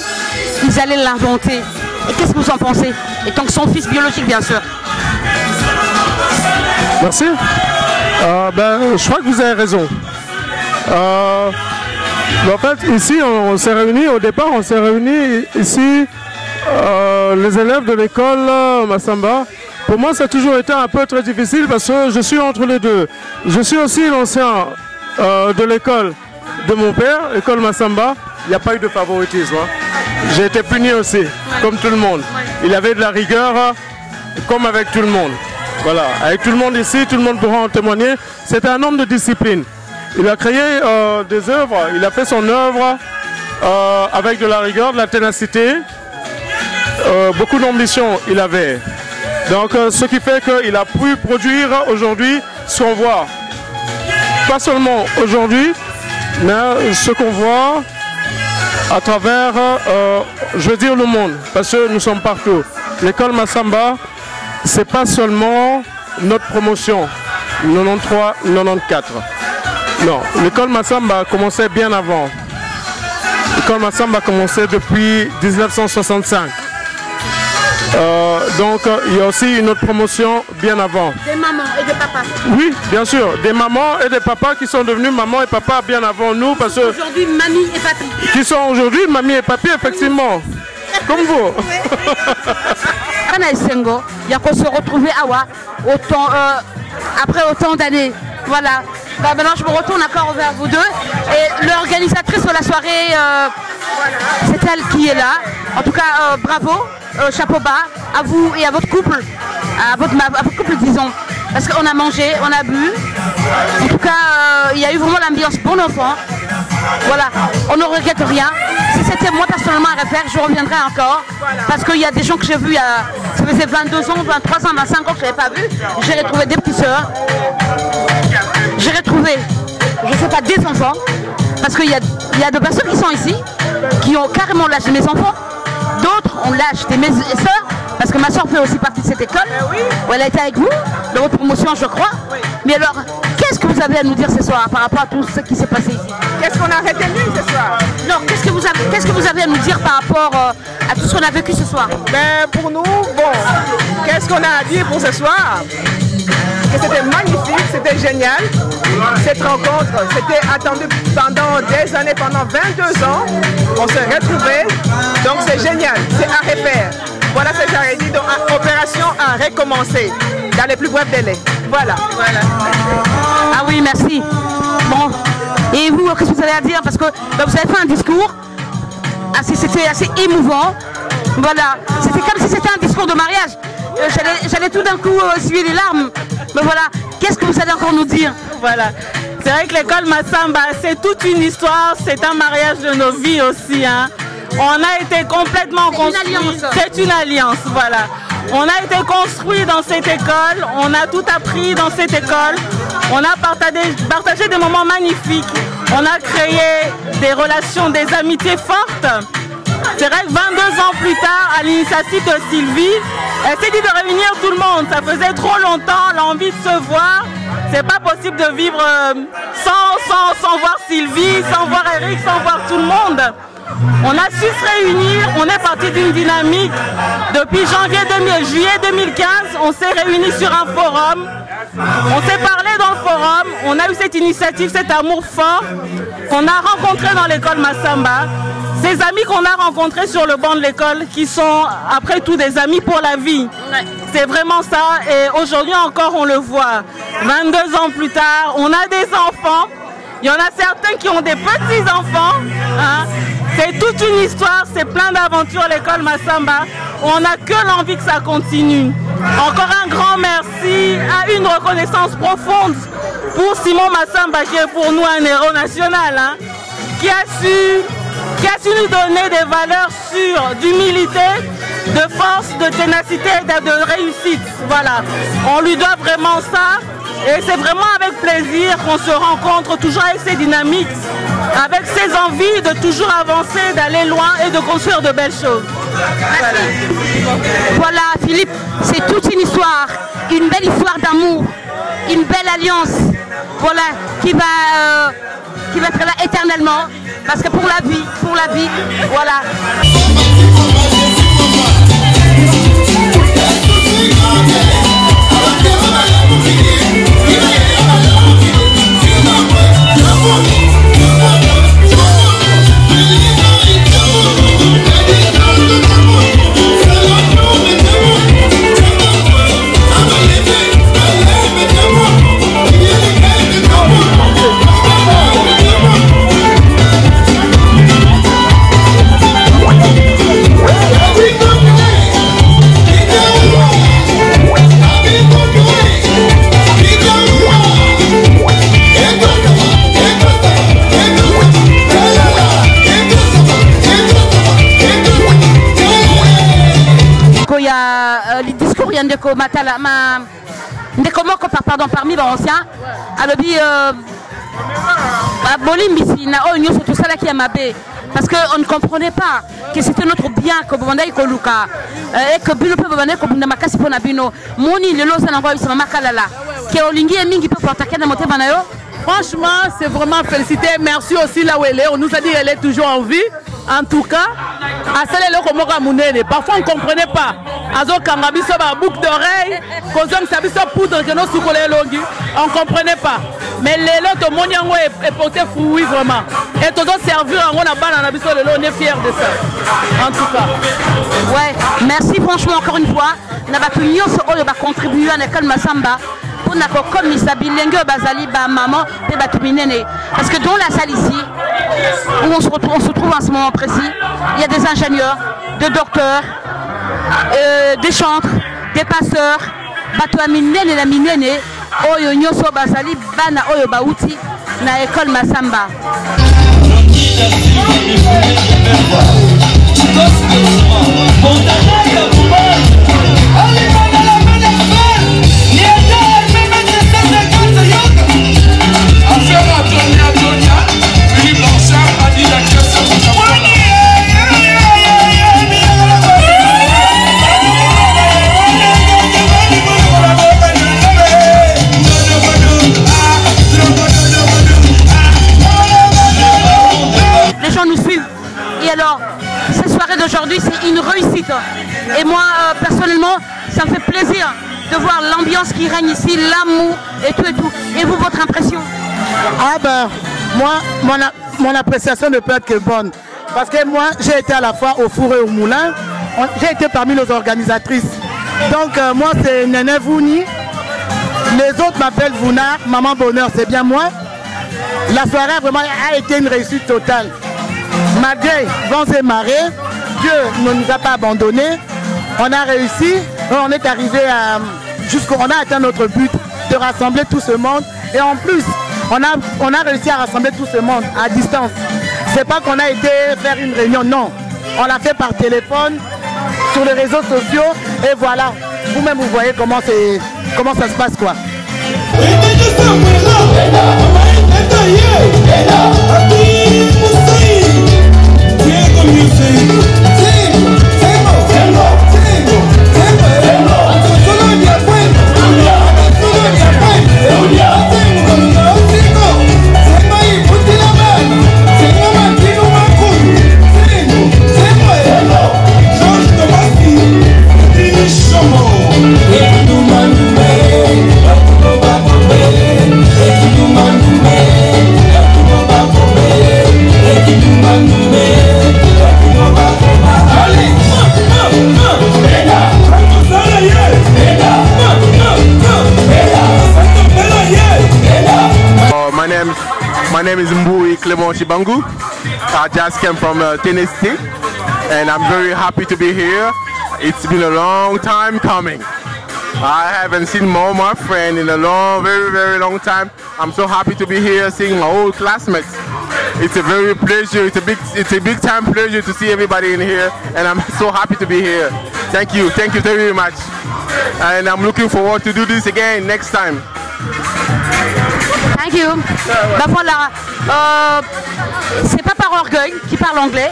ils allaient l'inventer. Et qu'est-ce que vous en pensez Étant que son fils biologique, bien sûr. Merci. Euh, ben, je crois que vous avez raison. Euh, en fait, ici, on, s'est réunis, au départ, on s'est réunis ici, euh, les élèves de l'école Massamba. Pour moi, ça a toujours été un peu très difficile parce que je suis entre les deux. Je suis aussi l'ancien de l'école de mon père, école Massamba. Il n'y a pas eu de favoritisme. Hein. J'ai été puni aussi, comme tout le monde. Il avait de la rigueur, comme avec tout le monde. Voilà, avec tout le monde ici, tout le monde pourra en témoigner. C'était un homme de discipline. Il a créé euh, des œuvres, il a fait son œuvre euh, avec de la rigueur, de la ténacité. Euh, beaucoup d'ambition il avait. Donc ce qui fait qu'il a pu produire aujourd'hui ce qu'on voit. Pas seulement aujourd'hui, mais ce qu'on voit à travers, je veux dire, le monde, parce que nous sommes partout. L'école Massamba, c'est pas seulement notre promotion 93-94. Non, l'école Massamba a commencé bien avant. L'école Massamba a commencé depuis 1965. Euh, donc il y a aussi une autre promotion bien avant. Des mamans et des papas. Oui, bien sûr, des mamans et des papas qui sont devenus mamans et papas bien avant nous parce que. Aujourd'hui, mamie et papy. Qui sont aujourd'hui mamie et papy effectivement, comme vous. kana esengo ya se retrouver awa autant euh, après autant d'années voilà bah, maintenant je me retourne encore vers vous deux et l'organisatrice de la soirée euh, c'est elle qui est là en tout cas euh, bravo chapeau bas à vous et à votre couple à votre, à votre couple disons parce qu'on a mangé on a bu en tout cas il y a eu vraiment l'ambiance bon enfant voilà, on ne regrette rien. Si c'était moi personnellement à refaire, je reviendrai encore. Parce qu'il y a des gens que j'ai vus, ça faisait 22 ans, 23 ans, 25 ans que je n'avais pas vu. J'ai retrouvé des petites sœurs. J'ai retrouvé, je ne sais pas, des enfants. Parce qu'il y a, y a des personnes qui sont ici, qui ont carrément lâché mes enfants. D'autres ont lâché mes sœurs. Parce que ma soeur fait aussi partie de cette école. Où elle a été avec vous, dans votre promotion, je crois. Mais alors, qu'est-ce que vous avez à nous dire ce soir par rapport à tout ce qui s'est passé ici? Qu'est-ce qu'on a retenu ce soir? Non, qu'est-ce que vous avez, qu'est-ce que vous avez à nous dire par rapport euh, à tout ce qu'on a vécu ce soir? Ben, Pour nous, bon, qu'est-ce qu'on a à dire pour ce soir? C'était magnifique, c'était génial. Cette rencontre, c'était attendu pendant des années, pendant 22 ans. On s'est retrouvés. Donc c'est génial, c'est à refaire. Voilà ce que dit. Donc, opération à recommencer dans les plus brefs délais. Voilà. Ah oui, merci. Bon. Et vous, qu'est-ce que vous avez à dire? Parce que bah, vous avez fait un discours. C'était assez émouvant. Voilà. C'était comme si c'était un discours de mariage. Euh, j'allais tout d'un coup euh, suivre les larmes. Mais voilà. Qu'est-ce que vous allez encore nous dire Voilà. C'est vrai que l'école Massamba, c'est toute une histoire. C'est un mariage de nos vies aussi. Hein. On a été complètement construit. C'est une alliance, voilà. On a été construit dans cette école, on a tout appris dans cette école, on a partagé, partagé des moments magnifiques, on a créé des relations, des amitiés fortes. C'est vrai que 22 ans plus tard, à l'initiative de Sylvie, elle s'est dit de réunir tout le monde. Ça faisait trop longtemps, l'envie de se voir. C'est pas possible de vivre euh, sans, sans, sans voir Sylvie, sans voir Eric, sans voir tout le monde. On a su se réunir, on est parti d'une dynamique. Depuis janvier 2000, juillet 2015, on s'est réunis sur un forum. On s'est parlé dans le forum, on a eu cette initiative, cet amour fort qu'on a rencontré dans l'école Massamba. Ces amis qu'on a rencontrés sur le banc de l'école, qui sont après tout des amis pour la vie. C'est vraiment ça. Et aujourd'hui encore, on le voit. 22 ans plus tard, on a des enfants. Il y en a certains qui ont des petits-enfants. hein. C'est toute une histoire, c'est plein d'aventures l'école Massamba. On n'a que l'envie que ça continue. Encore un grand merci, à une reconnaissance profonde pour Simon Massamba qui est pour nous un héros national. hein, qui a su qui a su nous donner des valeurs sûres d'humilité, de force, de ténacité et de, réussite? Voilà, on lui doit vraiment ça. Et c'est vraiment avec plaisir qu'on se rencontre toujours avec ces dynamiques, avec ces envies de toujours avancer, d'aller loin et de construire de belles choses. Voilà, Philippe, c'est toute une histoire, une belle histoire d'amour, une belle alliance, voilà, qui va, euh, qui va être là éternellement, parce que pour la vie, pour la vie, voilà. Ya ndeko matala ma ndeko moko par, pardon parmi baancien alobi euh, ba- bolimbisi na oyo nyonso tosalaki ya parce que on ne comprenait pas que c'était notre bien que koluka. Et que bino mpe bobandaki kobunda makasi mpo bino. Moni lelo Franchement, c'est vraiment félicité. Merci aussi là où elle est. On nous a dit qu'elle est toujours en vie. En tout cas, à celle là comme on. Parfois on ne comprenait pas. Azo kangabiso boucle d'oreille, kozong sabiso poudre que nos soukole longi. On comprenait pas. Mais lelo to monyango est porté fruit vraiment. Et to doit servir en on a bana na biso lelo on est fiers de ça. En tout cas. Ouais, merci franchement encore une fois na bato nyonso oyo bacontribue na ekole masamba mpona kokomisa bilenge oyo bazali bamama mpe bato minene. Parce que dans la salle ici où on se, retrouve, on se trouve en ce moment précis il y a des ingénieurs des docteurs euh, des chantres des passeurs. Bato ya minene na minene oyo nyonso bazali bana oyo bauti na ekole masamba les réussite. Et moi, euh, personnellement, ça me fait plaisir de voir l'ambiance qui règne ici, l'amour et tout et tout. Et vous, votre impression? Ah ben, moi, mon, appréciation ne peut être que bonne. Parce que moi, j'ai été à la fois au four et au moulin. J'ai été parmi nos organisatrices. Donc, euh, moi, c'est Néné Vouni. Les autres m'appellent Vounard, Maman Bonheur, c'est bien moi. La soirée vraiment a été une réussite totale. Malgré vents et marées, Dieu ne nous a pas abandonnés. On a réussi, on est arrivé à jusqu'au, on a atteint notre but de rassembler tout ce monde. Et en plus, on a, on a réussi à rassembler tout ce monde à distance. C'est pas qu'on a été faire une réunion, non. On l'a fait par téléphone, sur les réseaux sociaux, et voilà. Vous-même, vous voyez comment, comment ça se passe, quoi. Chibangu. I just came from uh, Tennessee and I'm very happy to be here. It's been a long time coming. I haven't seen more my friend in a long, very, very long time. I'm so happy to be here seeing my old classmates. It's a very pleasure, it's a big it's a big time pleasure to see everybody in here and I'm so happy to be here. Thank you, thank you very much. And I'm looking forward to do this again next time. Thank you. Bah euh, c'est pas par orgueil qu'il parle anglais,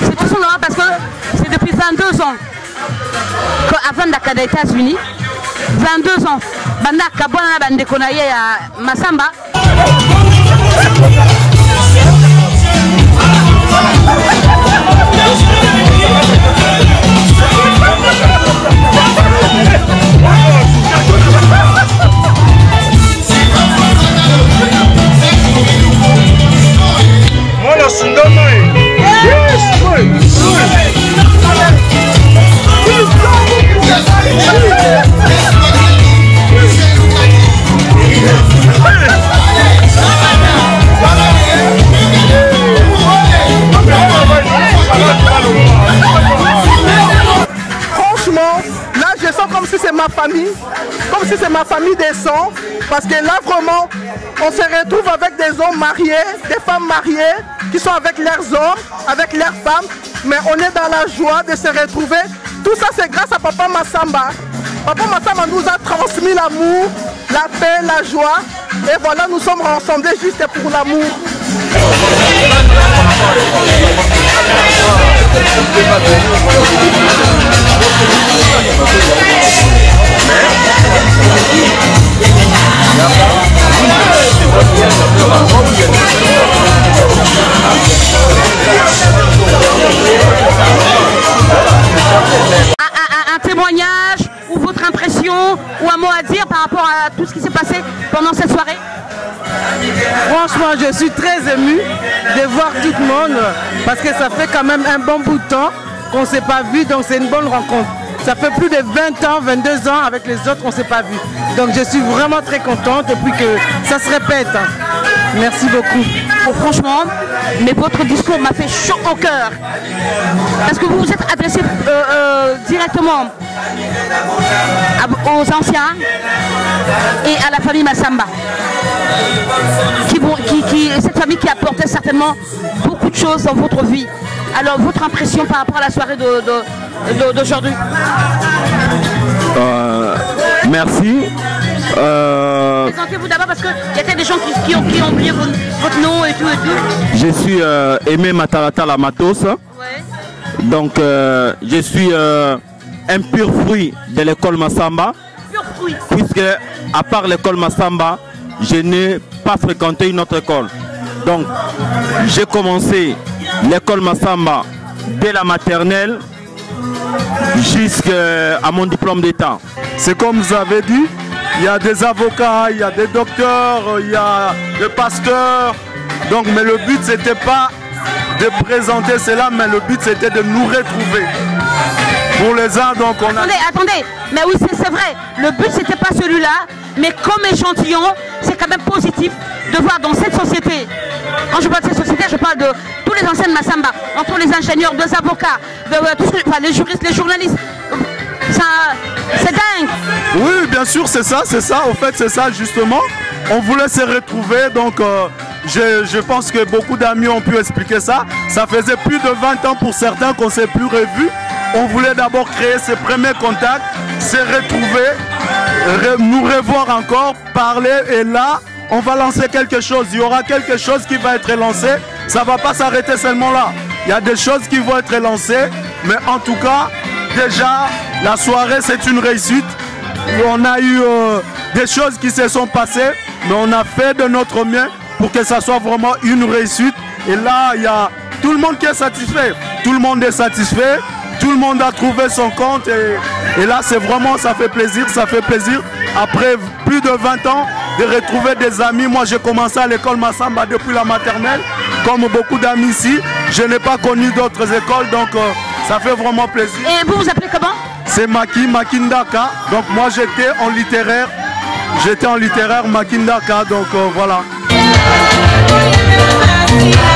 c'est tout simplement parce que c'est depuis 22 ans qu'avant d'être aux États-Unis, 22 ans, banda kabwana na bandeko na ya Masamba. Franchement, là je sens comme si c'est ma famille, comme si c'est ma famille des sangs, parce que là vraiment, on se retrouve avec des hommes mariés, des femmes mariées, qui sont avec leurs hommes, avec leurs femmes, mais on est dans la joie de se retrouver. Tout ça c'est grâce à Papa Massamba. Papa Massamba nous a transmis l'amour, la paix, la joie, et voilà, nous sommes rassemblés juste pour l'amour. Un, témoignage ou votre impression ou un mot à dire par rapport à tout ce qui s'est passé pendant cette soirée Franchement, je suis très ému de voir tout le monde parce que ça fait quand même un bon bout de temps qu'on ne s'est pas vu, donc c'est une bonne rencontre. Ça fait plus de 20 ans, 22 ans avec les autres, on ne s'est pas vu. Donc je suis vraiment très contente et puis que ça se répète. hein. Merci beaucoup. Bon, franchement, mais votre discours m'a fait chaud au cœur. Parce que vous vous êtes adressé euh, euh, directement aux anciens et à la famille Massamba. Qui- qui- cette famille qui apportait certainement beaucoup de choses dans votre vie. Alors, votre impression par rapport à la soirée d'aujourd'hui Euh, merci. Euh, Présentez-vous d'abord parce qu'il y a des gens qui, qui ont, qui ont oublié votre, nom et tout et tout. je suis euh, Aimé Matarata la Matos. Donc, je suis un pur fruit de l'école Massamba. Pur fruit. Puisque, à part l'école Massamba, je n'ai pas fréquenté une autre école. Donc, j'ai commencé l'école Massamba dès la maternelle jusqu'à mon diplôme d'État. C'est comme vous avez dit, il y a des avocats, il y a des docteurs, il y a des pasteurs. Donc, mais le but, c'était pas de présenter cela, mais le but, c'était de nous retrouver. Pour les uns, donc, on a... Attendez, attendez, mais oui, c'est vrai. Le but, c'était pas celui-là, mais comme échantillon, c'est quand même positif de voir dans cette société. Quand je parle de cette société, je parle de tous les anciens de Massamba, entre les ingénieurs, les avocats, de, euh, enfin, les juristes, les journalistes. Ça, c'est dingue. Oui, bien sûr, c'est ça, c'est ça. Au fait, c'est ça, justement. On voulait se retrouver, donc euh, je, pense que beaucoup d'amis ont pu expliquer ça. Ça faisait plus de 20 ans pour certains qu'on ne s'est plus revus. On voulait d'abord créer ce premier contact, se retrouver, re- nous revoir encore, parler, et là, on va lancer quelque chose. Il y aura quelque chose qui va être lancé. Ça ne va pas s'arrêter seulement là. Il y a des choses qui vont être lancées, mais en tout cas, déjà, la soirée, c'est une réussite. On a eu euh, des choses qui se sont passées, mais on a fait de notre mieux pour que ça soit vraiment une réussite. Et là, il y a tout le monde qui est satisfait. Tout le monde est satisfait. Tout le monde a trouvé son compte. Et, et là, c'est vraiment, ça fait plaisir. Ça fait plaisir. Après plus de 20 ans, de retrouver des amis. Moi, j'ai commencé à l'école Massamba depuis la maternelle. Comme beaucoup d'amis ici, je n'ai pas connu d'autres écoles. Donc, euh, ça fait vraiment plaisir. Et vous vous appelez comment? C'est Maki Makindaka. Donc moi j'étais en littéraire. J'étais en littéraire Makindaka. Donc euh, voilà. Yeah.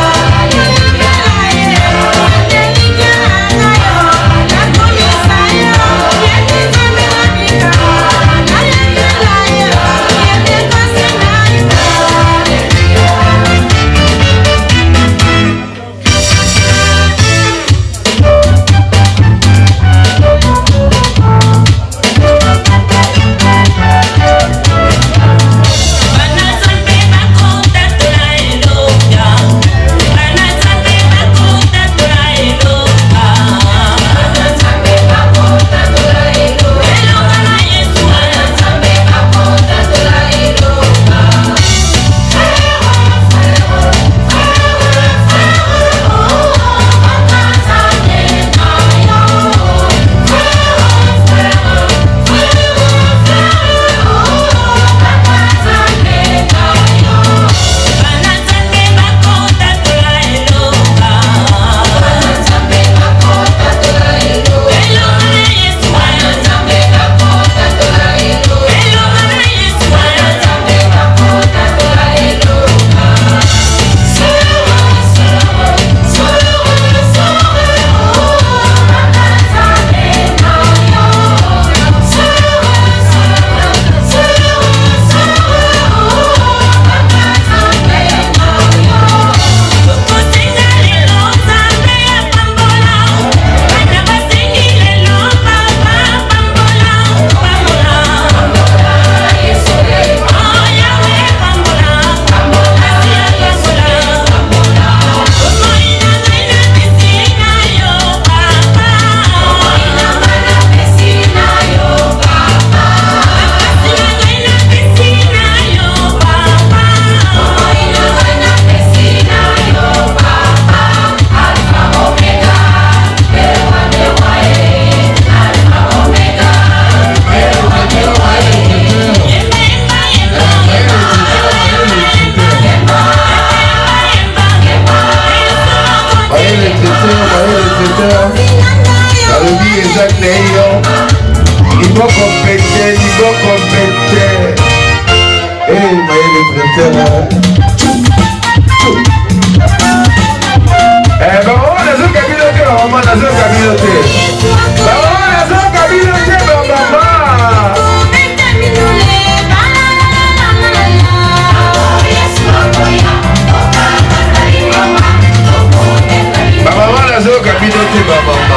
eza na yo. Liboko pete liboko pete. Eh, mayele pretere eh, babaoyo nazoka bino te bamama nazoka bino te. Babaoyo nazoka bino te bamama bamama nazoka bino te bamama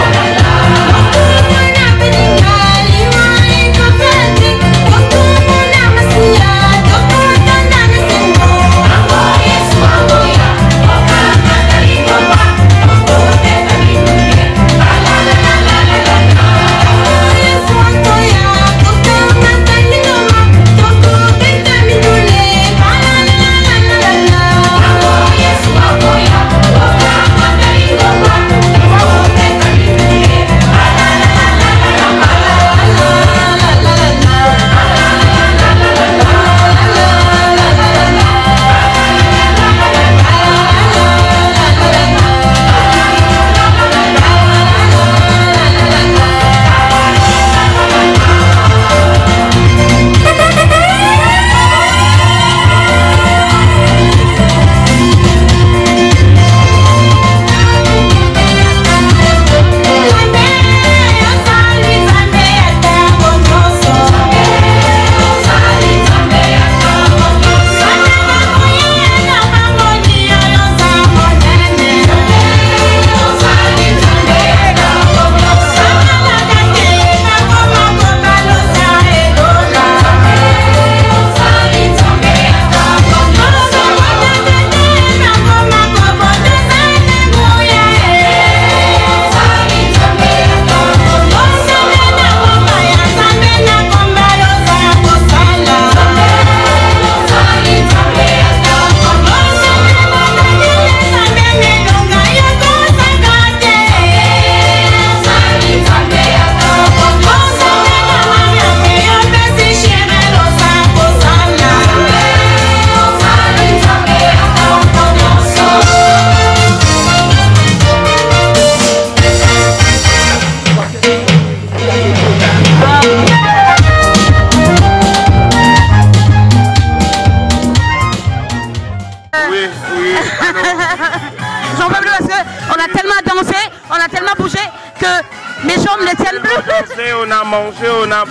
mangé, on a...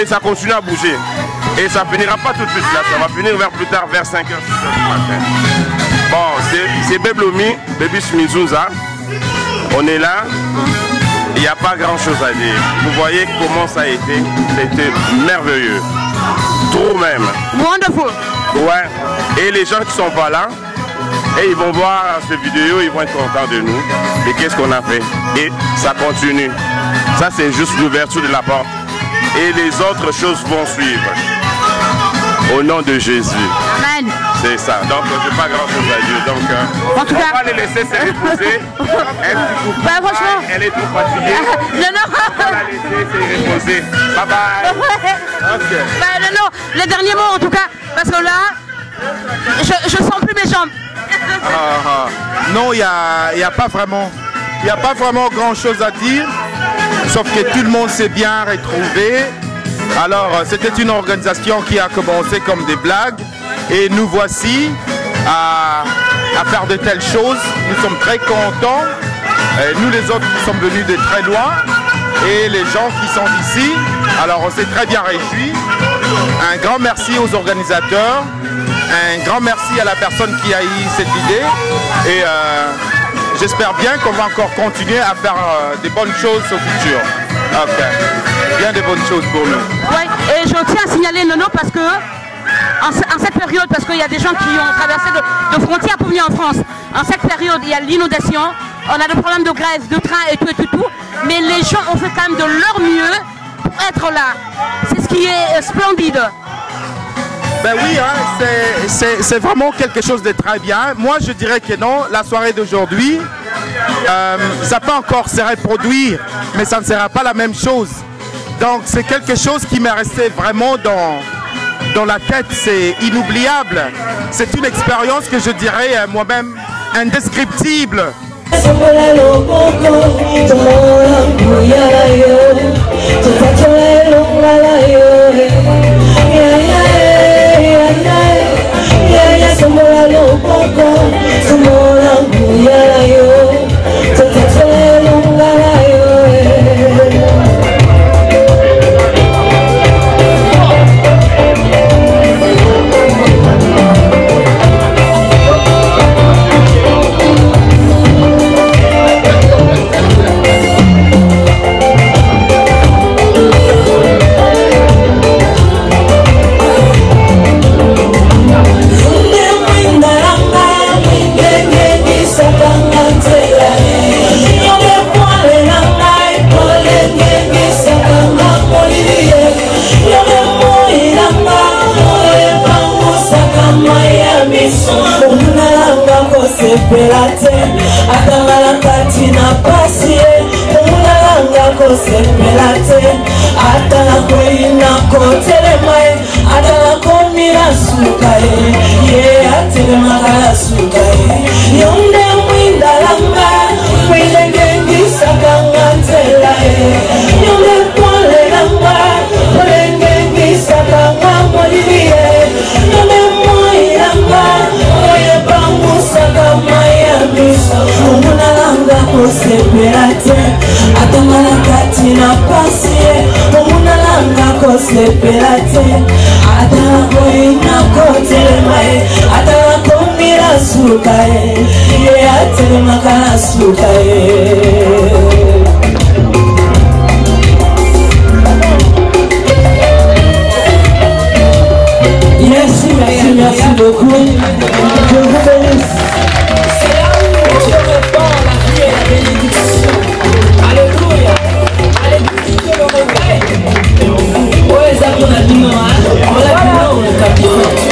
Et ça continue à bouger. Et ça finira pas tout de suite là, ça va finir vers plus tard, vers 5h, 6h du matin. Bon, c'est- Beblomi, Baby Smizunza. On est là. Il n'y a pas grand chose à dire. Vous voyez comment ça a été. C'était merveilleux. Trop même. Wonderful. Ouais. Et les gens qui sont pas là, et ils vont voir cette vidéo, ils vont être contents de nous. Et qu'est-ce qu'on a fait? Et ça continue. Ça, c'est juste l'ouverture de la porte. Et les autres choses vont suivre. Au nom de Jésus. Amen. C'est ça. Donc, j'ai pas grand chose à dire. Donc, euh, En tout on cas- va les laisser se reposer. Bah, franchement. Elle est trop fatiguée. Non, non. On va la laisser se reposer. Bye bye. Ok. Bah, non, non, le dernier mot en tout cas, parce que là, je, je sens plus mes jambes. Ah, ah. Non, il n'y a, pas vraiment, grand chose à dire, sauf que tout le monde s'est bien retrouvé. Alors, euh, c'était une organisation qui a commencé comme des blagues, et nous voici à, faire de telles choses. Nous sommes très contents. Nous, les autres, nous sommes venus de très loin, et les gens qui sont ici. Alors, on s'est très bien réjouis. Un grand merci aux organisateurs. Un grand merci à la personne qui a eu cette idée. Et euh, j'espère bien qu'on va encore continuer à faire euh, des bonnes choses au futur. Ok. Bien des bonnes choses pour nous. Ouais, et je tiens à signaler Nono parce que en, ce- en cette période, parce qu'il y a des gens qui ont traversé de, de frontières pour venir en France, en cette période, il y a l'inondation, on a des problèmes de grève, de train et tout et tout, tout, mais les gens ont fait quand même de leur mieux pour être là. C'est ce qui est euh, splendide. Ben oui, hein, c'est- vraiment quelque chose de très bien. Moi, je dirais que non. La soirée d'aujourd'hui, euh, ça peut encore se reproduire, mais ça ne sera pas la même chose. Donc, c'est quelque chose qui m'est resté vraiment dans, dans la tête. C'est inoubliable. C'est une expérience que je dirais euh, moi-même indescriptible. Kosepela te atangala kati na pasi ye omonalanga kosepela te. Atala koyina kotelema ye atala komina suka ye. Ye atelemaka na suka ye. Yo nde mwindalanga mwindenge ngisakanga nzela ye miso omonalanga kosepela te atangala kati na pasi ye omonalanga kosepela te atala koyina kotelema ye atala komila suka ye ye atelemaka na suka ye Merci, merci, merci beaucoup. Je vous bénisse. Ouais, ça, on a dit non, hein. On a dit non,